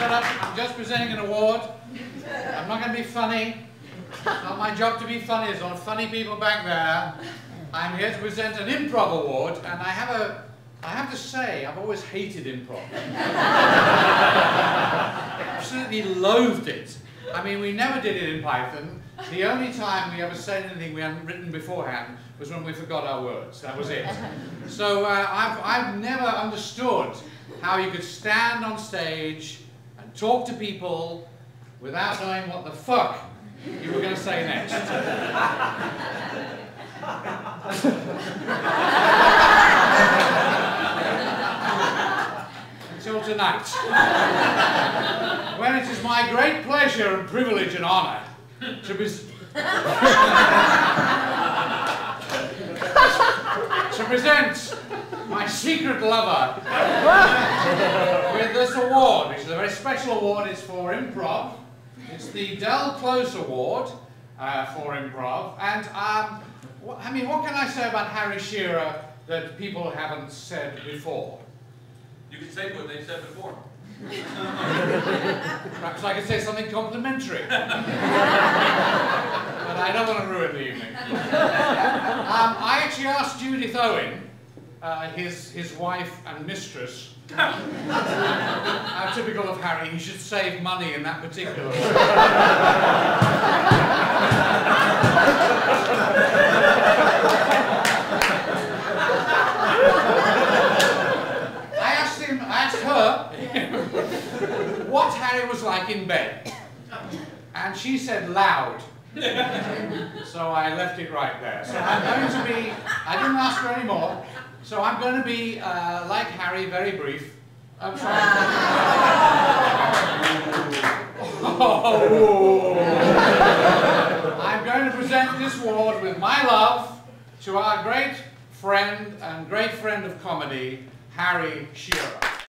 shut up. I'm just presenting an award. I'm not going to be funny. It's not my job to be funny. There's a lot of funny people back there. I'm here to present an improv award, and I have a, I have to say, I've always hated improv. Absolutely loathed it. I mean, we never did it in Python. The only time we ever said anything we hadn't written beforehand was when we forgot our words. That was it. So uh, I've, I've never understood how you could stand on stage and talk to people without knowing what the fuck you were going to say next. Until tonight, when it is my great pleasure and privilege and honour to be to present my secret lover with this award, which is a very special award. It's for improv. It's the Del Close Award uh, for improv. And um, I mean, what can I say about Harry Shearer that people haven't said before? You can say what they've said before. Perhaps I could say something complimentary. but I don't want to ruin the evening. Um, I actually asked Judith Owen, uh, his, his wife and mistress, how typical of Harry, he should save money in that particular. I asked him, I asked her what Harry was like in bed. And she said loud. so I left it right there. So I'm going to be, I didn't ask her any more, so I'm going to be, uh, like Harry, very brief. I'm sorry. oh. I'm going to present this award with my love to our great friend and great friend of comedy, Harry Shearer.